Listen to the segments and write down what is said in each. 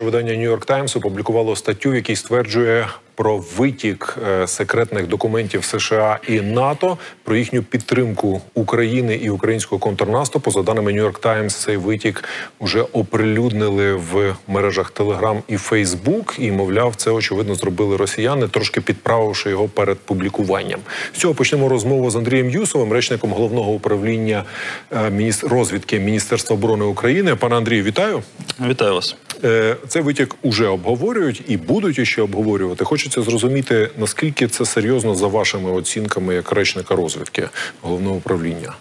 Видання Нью-Йорк Таймс опублікувало статтю, в якій стверджує про витік е, секретних документів США і НАТО про їхню підтримку України і українського контрнаступу. За даними Нью-Йорк Таймс, цей витік вже оприлюднили в мережах Телеграм і Фейсбук. І мовляв, це очевидно зробили росіяни, трошки підправивши його перед публікуванням. З цього почнемо розмову з Андрієм Юсовим, речником головного управління е, розвідки Міністерства оборони України. Пане Андрію, вітаю. Вітаю вас. Е, Цей витік уже обговорюють і будуть іще обговорювати. Хочеться зрозуміти, наскільки це серйозно за вашими оцінками як речника розвідки головного управління.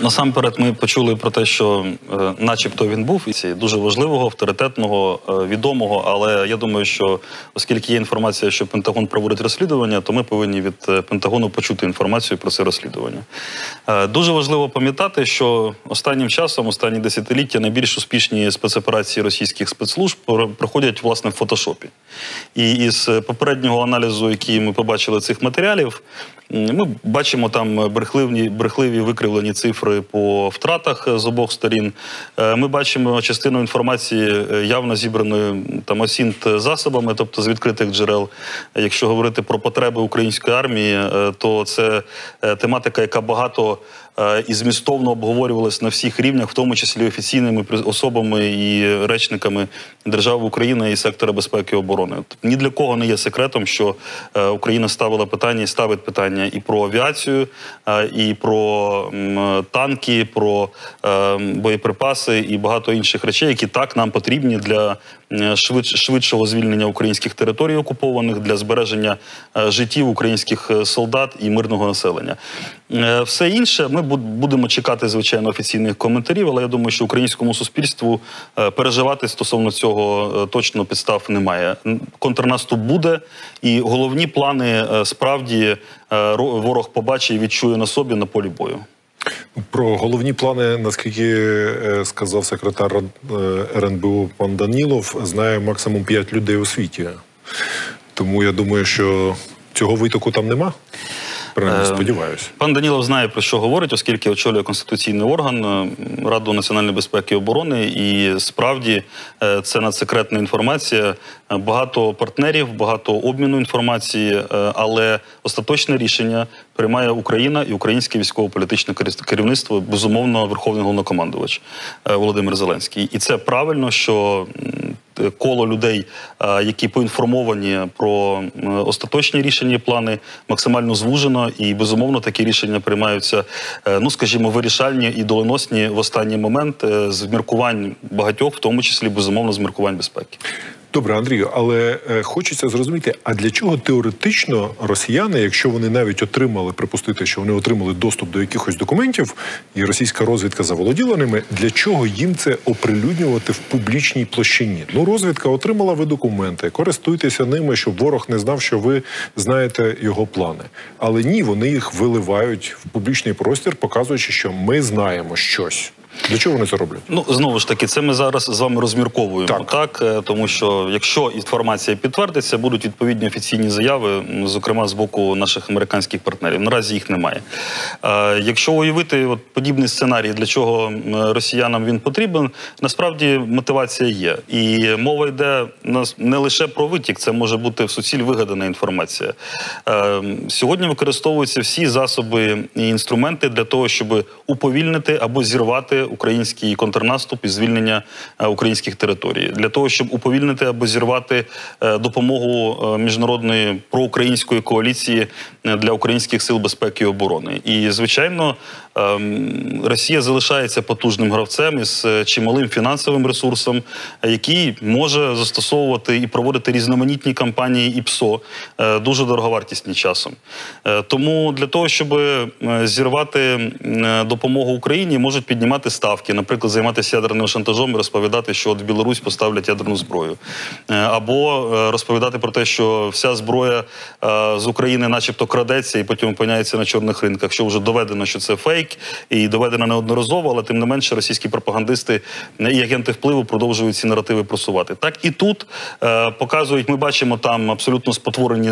Насамперед, ми почули про те, що, е, начебто, він був і дуже важливого, авторитетного, е, відомого. Але я думаю, що оскільки є інформація, що Пентагон проводить розслідування, то ми повинні від е, Пентагону почути інформацію про це розслідування. Дуже важливо пам'ятати, що останнім часом, останні десятиліття, найбільш успішні спецоперації російських спецслужб проходять власне в фотошопі. І із попереднього аналізу, який ми побачили цих матеріалів, ми бачимо там брехливі, брехливі викривлені цифри по втратах е, з обох сторін. Е, Ми бачимо частину інформації е, явно зібраної там осінт засобами, тобто з відкритих джерел. Якщо говорити про потреби української армії, то це тематика, яка багато і змістовно обговорювалась на всіх рівнях, в тому числі офіційними особами і речниками держави України і сектора безпеки і оборони. Ні для кого не є секретом, що е, Україна ставила питання і ставить питання і про авіацію, е, і про танки, про е, боєприпаси і багато інших речей, які так нам потрібні для е, швидшого звільнення українських територій окупованих, для збереження е, життів українських е, солдат і мирного населення. Е, Все інше ми будемо чекати, звичайно, офіційних коментарів, але я думаю, що українському суспільству е, переживати стосовно цього е, точно підстав немає. Контрнаступ буде, і головні плани е, справді ворог побачить і відчує на собі на полі бою. Про головні плани, наскільки сказав секретар РНБО пан Данілов, знає максимум 5 людей у світі. Тому я думаю, що цього витоку там нема. Принаймні, Е, сподіваюся. Пан Данілов знає про що говорить, оскільки очолює конституційний орган е, Раду національної безпеки і оборони. І справді е, це надсекретна інформація. Багато партнерів, багато обміну інформації, але остаточне рішення приймає Україна і українське військово-політичне керівництво, безумовно, верховний головнокомандувач Володимир Зеленський. І це правильно, що. Коло людей, е, які поінформовані про остаточні рішення плани, максимально звужено, і безумовно такі рішення приймаються, е, ну скажімо, вирішальні і доленосні в останній момент е, з міркувань багатьох, в тому числі безумовно з міркувань безпеки. Добре, Андрію, але е, хочеться зрозуміти, а для чого теоретично росіяни, якщо вони навіть отримали, припустити, що вони отримали доступ до якихось документів, і російська розвідка заволоділа ними, для чого їм це оприлюднювати в публічній площині? Ну, розвідка отримала ви документи, користуйтеся ними, щоб ворог не знав, що ви знаєте його плани. Але ні, вони їх виливають в публічний простір, показуючи, що ми знаємо щось. Для чого вони це роблять? Ну знову ж таки, це ми зараз з вами розмірковуємо Так. так, е, тому що якщо інформація підтвердиться, будуть відповідні офіційні заяви, зокрема з боку наших американських партнерів. Наразі їх немає. Е, якщо уявити от подібний сценарій, для чого росіянам він потрібен, насправді мотивація є, і мова йде не лише про витік, це може бути в суціль вигадана інформація. Е, сьогодні використовуються всі засоби і інструменти для того, щоб уповільнити або зірвати український контрнаступ і звільнення е, українських територій, для того, щоб уповільнити або зірвати е, допомогу е, міжнародної проукраїнської коаліції для українських сил безпеки і оборони. І звичайно, Росія залишається потужним гравцем із е, чималим фінансовим ресурсом, який може застосовувати і проводити різноманітні кампанії ІПСО, е, дуже дороговартісні часом. Е, Тому для того, щоб зірвати допомогу Україні, можуть піднімати ставки, наприклад, займатися ядерним шантажом і розповідати, що от в Білорусь поставлять ядерну зброю, або розповідати про те, що вся зброя з України, начебто, крадеться і потім опиняється на чорних ринках, що вже доведено, що це фейк. Фейк і доведена неодноразово, але тим не менше російські пропагандисти і агенти впливу продовжують ці наративи просувати. Так і тут е, показують, ми бачимо там абсолютно спотворені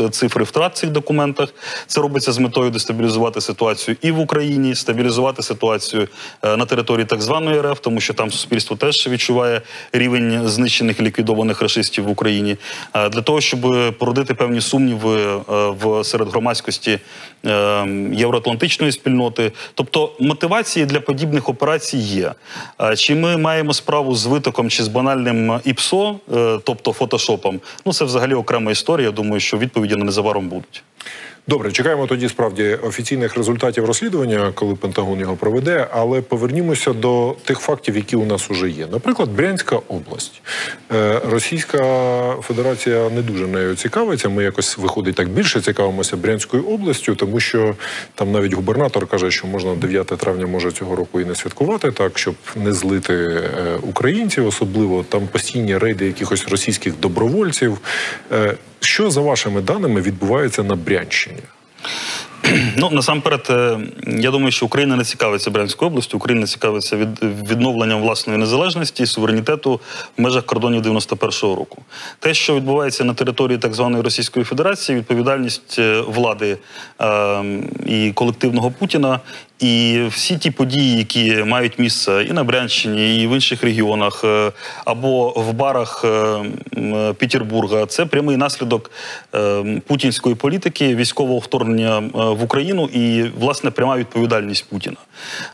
е, цифри втрат цих документах. Це робиться з метою дестабілізувати ситуацію і в Україні, стабілізувати ситуацію е, на території так званої РФ, тому що там суспільство теж відчуває рівень знищених ліквідованих рашистів в Україні. Е, Для того, щоб породити певні сумніви е, в серед громадськості е, євроатлантичної спільноти. Тобто мотивації для подібних операцій є. Е, Чи ми маємо справу з витоком чи з банальним ІПСО, е, тобто фотошопом? Ну це взагалі окрема історія. Думаю, що відповіді незабаром будуть. Добре, чекаємо тоді справді офіційних результатів розслідування, коли Пентагон його проведе. Але повернімося до тих фактів, які у нас уже є. Наприклад, Брянська область. Е, Російська Федерація не дуже нею цікавиться. Ми якось виходить так більше цікавимося Брянською областю, тому що там навіть губернатор каже, що можна 9 травня може цього року і не святкувати, так щоб не злити е, українців, особливо там постійні рейди якихось російських добровольців. Що за вашими даними відбувається на Брянщині? Ну насамперед, е, я думаю, що Україна не цікавиться Брянською областю. Україна цікавиться від відновленням власної незалежності і суверенітету в межах кордонів 91-го року. Те, що відбувається на території так званої Російської Федерації, відповідальність е, влади е, і колективного Путіна. І всі ті події, які мають місце і на Брянщині, і в інших регіонах, е, або в барах м, Петербурга, це прямий наслідок путінської політики, військового вторгнення е, в Україну і власне пряма відповідальність Путіна.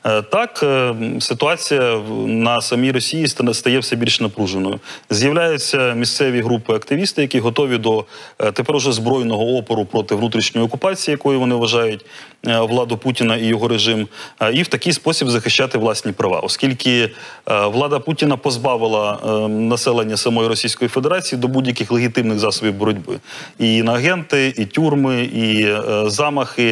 Е, Так, е, ситуація на самій Росії стає все більш напруженою. З'являються місцеві групи активісти, які готові до е, тепер уже збройного опору проти внутрішньої окупації, якою вони вважають владу Путіна і його режим, і в такий спосіб захищати власні права, оскільки влада Путіна позбавила населення самої Російської Федерації до будь-яких легітимних засобів боротьби. І на агенти, і тюрми, і замахи.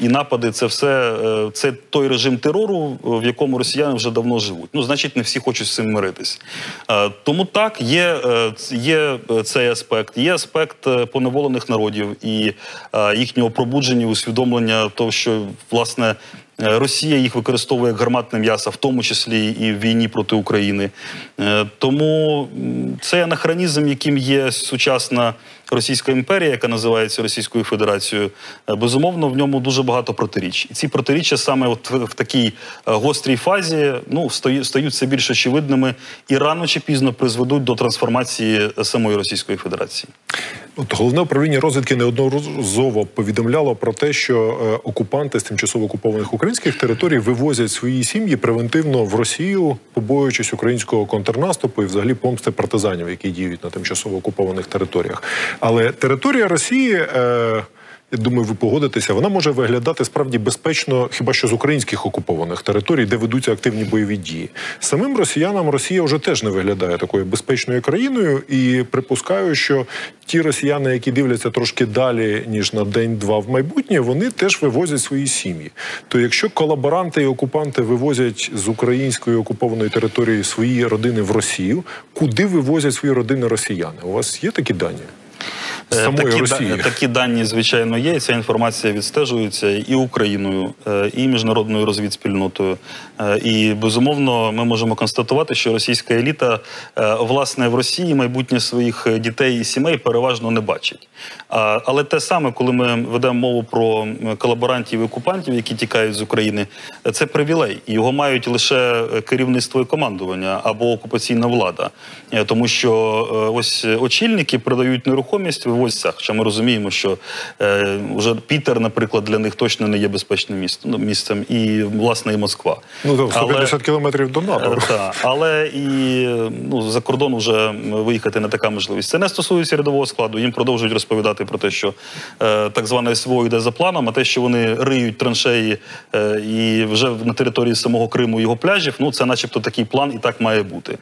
І напади це все е, це той режим терору, в якому росіяни вже давно живуть. Ну, значить, не всі хочуть з цим миритись. Е, Тому так, є, е, є е, цей аспект, є аспект е, поневолених народів і е, їхнього пробудження, усвідомлення того, що власне. е, Росія їх використовує як гарматне м'ясо, в тому числі і в війні проти України. Е, Тому м, це анахронізм, яким є сучасна Російська імперія, яка називається Російською Федерацією. Е, Безумовно, в ньому дуже багато протиріч. І ці протиріччя саме от в такій е, гострій фазі ну, стають, все більш очевидними і рано чи пізно призведуть до трансформації е, самої Російської Федерації. От головне управління розвідки неодноразово повідомляло про те, що е, окупанти з тимчасово окупованих українських територій вивозять свої сім'ї превентивно в Росію, побоюючись українського контрнаступу і взагалі помсти партизанів, які діють на тимчасово окупованих територіях. Але територія Росії. Е, я думаю, ви погодитеся, вона може виглядати справді безпечно хіба що з українських окупованих територій, де ведуться активні бойові дії. Самим росіянам Росія вже теж не виглядає такою безпечною країною, і припускаю, що ті росіяни, які дивляться трошки далі ніж на день-два в майбутнє, вони теж вивозять свої сім'ї. То якщо колаборанти і окупанти вивозять з української окупованої території свої родини в Росію, куди вивозять свої родини росіяни? У вас є такі дані? Е, самої такі, Росії. такі дані, звичайно, є. і Ця інформація відстежується і Україною, е, і міжнародною розвідспільнотою. Е, І безумовно, ми можемо констатувати, що російська еліта власне в Росії майбутнє своїх дітей і сімей переважно не бачить. Але те саме, коли ми ведемо мову про колаборантів і окупантів, які тікають з України, це привілей. Його мають лише керівництво і командування або окупаційна влада, тому що ось очільники продають нерухомість, вивозяться. Хоча ми розуміємо, що е, вже Пітер, наприклад, для них точно не є безпечним містом, ну, місцем, і власне і Москва. Ну, там Але- кілометрів до НАТО. Е, Та, але і ну, за кордон вже виїхати не така можливість. Це не стосується рядового складу. Їм продовжують розповідати про те, що е, так зване СВО йде за планом, а те, що вони риють траншеї е, і вже на території самого Криму його пляжів, ну це начебто такий план і так має бути.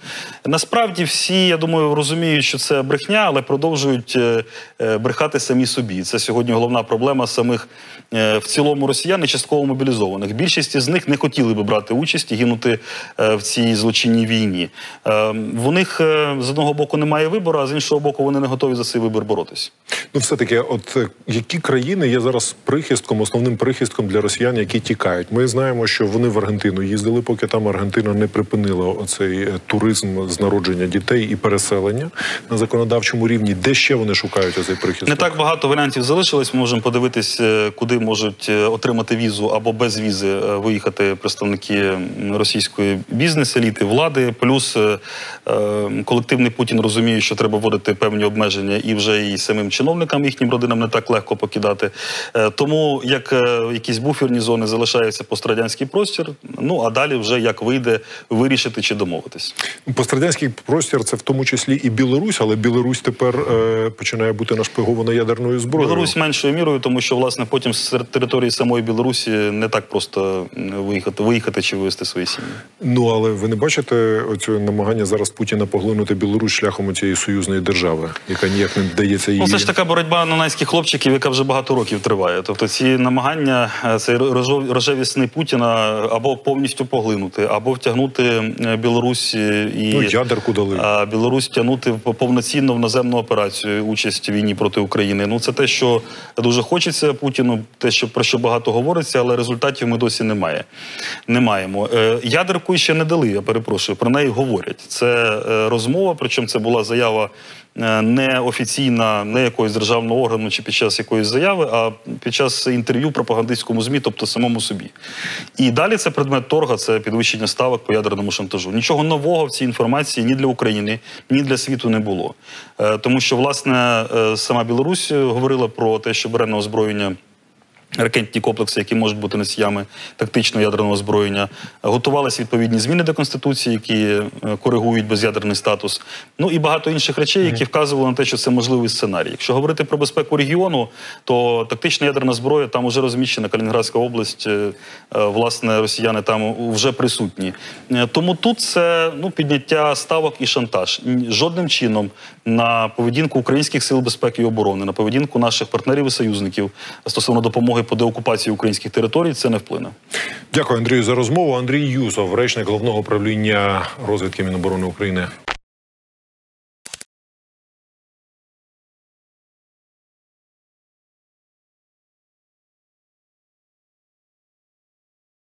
Насправді всі, я думаю, розуміють, що це брехня, але продовжують е, брехати самі собі. Це сьогодні головна проблема самих е, в цілому росіян і частково мобілізованих. Більшість із них не хотіли би брати участь і гинути е, в цій злочинній війні. Е, В них е, з одного боку немає вибору, а з іншого боку, вони не готові за цей вибір боротись. Ну, все-таки, от е, які країни є зараз прихистком, основним прихистком для росіян, які тікають? Ми знаємо, що вони в Аргентину їздили, поки там Аргентина не припинила оцей е, туризм з народження дітей і переселення на законодавчому рівні. Де ще вони шукають оцей прихисток? Не так багато варіантів залишилось. Ми можемо подивитись, е, куди можуть е, отримати візу або без візи е, виїхати представники російської бізнес-еліти, влади. Плюс колективний Путін розуміє, що треба вводити певні обмеження і вже і самим чиновникам, їхнім родинам не так легко покидати. Тому як якісь буферні зони залишаються пострадянський простір. Ну а далі вже як вийде вирішити чи домовитись. Пострадянський простір це в тому числі і Білорусь, але Білорусь тепер е, починає бути нашпигована ядерною зброєю. Білорусь меншою мірою, тому що власне потім з території самої Білорусі не так просто виїхати, виїхати чи вивезти свої сім'ї. Ну але ви не бачите оцього намагання зараз Путіна поглинути Білорусь шляхом цієї союзної держави, яка ніяк не вдається її. Ну, це ж така боротьба нанайських хлопчиків, яка вже багато років триває. Тобто ці намагання, е, цей рожеві сни Путіна або повністю поглинути, або втягнути е, Білорусь е, і Ну, ядерку дали. Білорусь тягнути повноцінно в наземну операцію участь війні проти України. Ну це те, що дуже хочеться Путіну, те, що про що багато говориться, але результатів ми досі немає. Не маємо. Е, Ядерку ще не дали. Я перепрошую. Про неї говорять. Це е, розмова, причому це була заява. Е, Не офіційна, не якогось державного органу чи під час якоїсь заяви, а під час інтерв'ю пропагандистському змі, тобто самому собі. І далі це предмет торга, це підвищення ставок по ядерному шантажу. Нічого нового в цій інформації ні для України, ні для світу не було. Е, Тому що, власне, е, сама Білорусь говорила про те, що бере на озброєння. Ракетні комплекси, які можуть бути носіями тактичного ядерного озброєння, готувалися відповідні зміни до конституції, які е, коригують без'ядерний статус. Ну і багато інших речей, які вказували на те, що це можливий сценарій. Якщо говорити про безпеку регіону, то тактична ядерна зброя там вже розміщена. Калінінградська область, е, е, власне, росіяни там вже присутні. Тому тут це ну підняття ставок і шантаж. Жодним чином на поведінку українських сил безпеки і оборони, на поведінку наших партнерів і союзників стосовно допомоги по деокупації українських територій, це не вплине. Дякую, Андрію, за розмову. Андрій Юсов, речник головного управління розвідки Міноборони України,